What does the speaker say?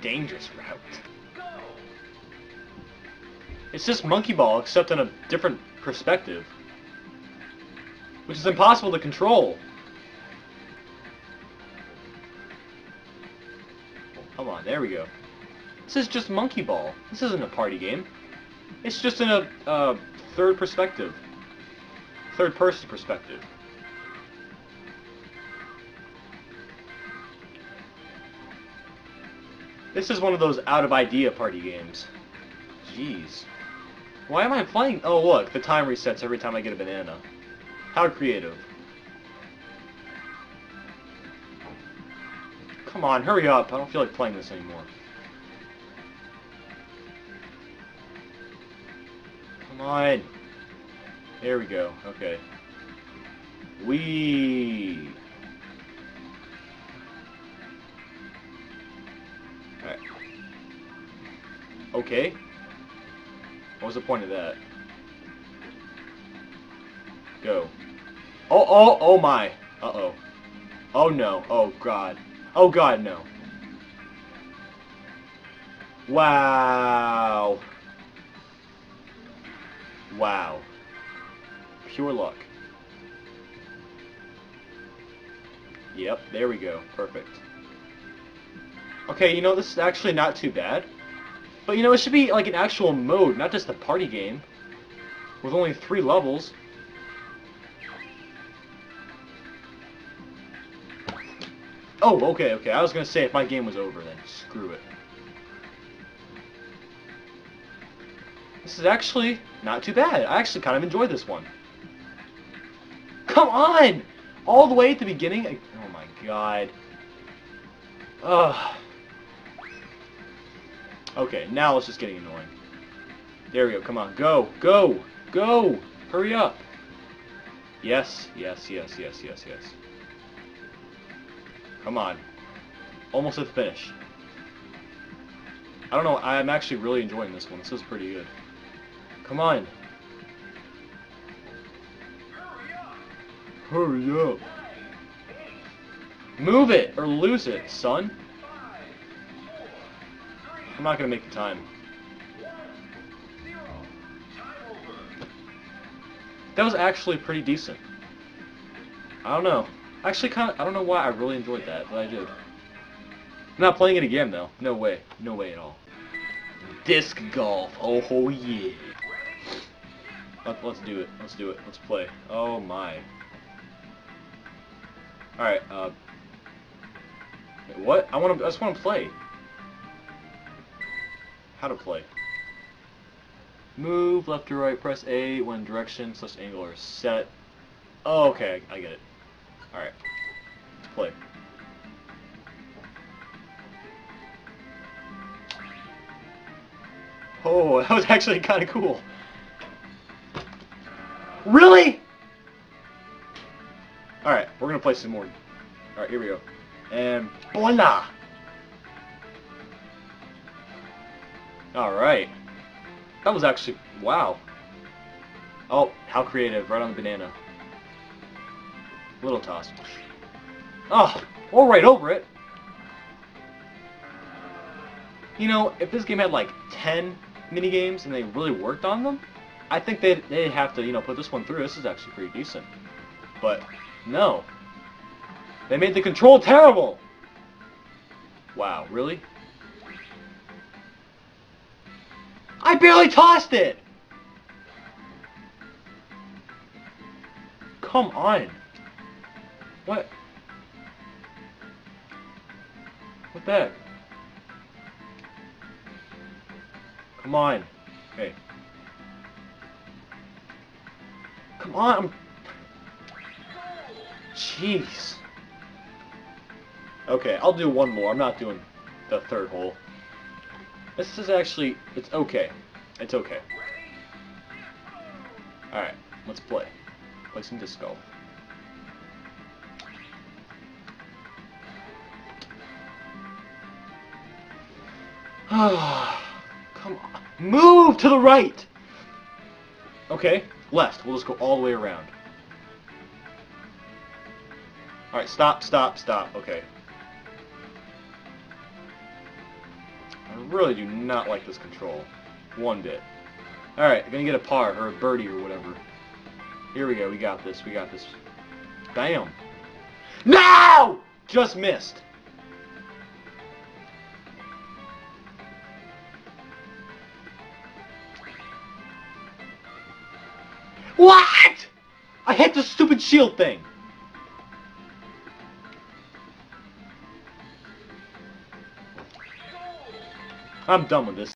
dangerous route. It's just Monkey Ball, except in a different perspective. Which is impossible to control. Come on, there we go. This is just Monkey Ball. This isn't a party game. It's just in a uh, third perspective. Third person perspective. This is one of those out of idea party games. Jeez. Why am I playing? Oh look, the time resets every time I get a banana. How creative. Come on, hurry up. I don't feel like playing this anymore. Come on. There we go. Okay. We. Okay. What was the point of that? Go. Oh, oh, oh my. Uh-oh. Oh no. Oh god. Oh god, no. Wow. Wow. Pure luck. Yep, there we go. Perfect. Okay, you know, this is actually not too bad. But, you know, it should be like an actual mode, not just a party game. With only three levels. Oh, okay, okay. I was gonna say if my game was over, then screw it. This is actually not too bad. I actually kind of enjoyed this one. Come on! All the way at the beginning? Oh my god. Ugh. Okay, now it's just getting annoying. There we go. Come on. Go. Go. Go. Hurry up. Yes. Yes, yes, yes, yes, yes. Come on. Almost at the finish. I don't know. I'm actually really enjoying this one. This is pretty good. Come on. Hurry up. Move it or lose it, son. I'm not gonna make the time. That was actually pretty decent. I don't know. Actually, kind of. I don't know why I really enjoyed that, but I did. I'm not playing it again though. No way. No way at all. Disc golf. Oh, oh yeah. Let, let's do it. Let's do it. Let's play. Oh my. All right. Uh. What? I want to. I just want to play. How to play. Move left to right. Press A when direction slash angle are set. Oh, okay. I get it. All right. Play. Oh, that was actually kind of cool. Really? Alright, we're to play some more. Alright, here we go. And voila! Alright. That was actually, wow. Oh, how creative, right on the banana. Little toss. Oh, all right over it. You know, if this game had like 10 mini games and they really worked on them, I think they'd, they'd have to, you know, put this one through. This is actually pretty decent. But, no. They made the control terrible! Wow, really? I barely tossed it! Come on. What? What the heck? Come on. Hey. Come on. Jeez. Okay, I'll do one more. I'm not doing the third hole. This is actually, it's okay. It's okay. Alright, let's play. Play some disc golf. Come on. Move to the right! Okay, left. We'll just go all the way around. Alright, stop, stop, stop. Okay. Really do not like this control. One bit. Alright, gonna get a par, or a birdie, or whatever. Here we go, we got this, we got this. Bam! No! Just missed. What? I hit the stupid shield thing. I'm done with this.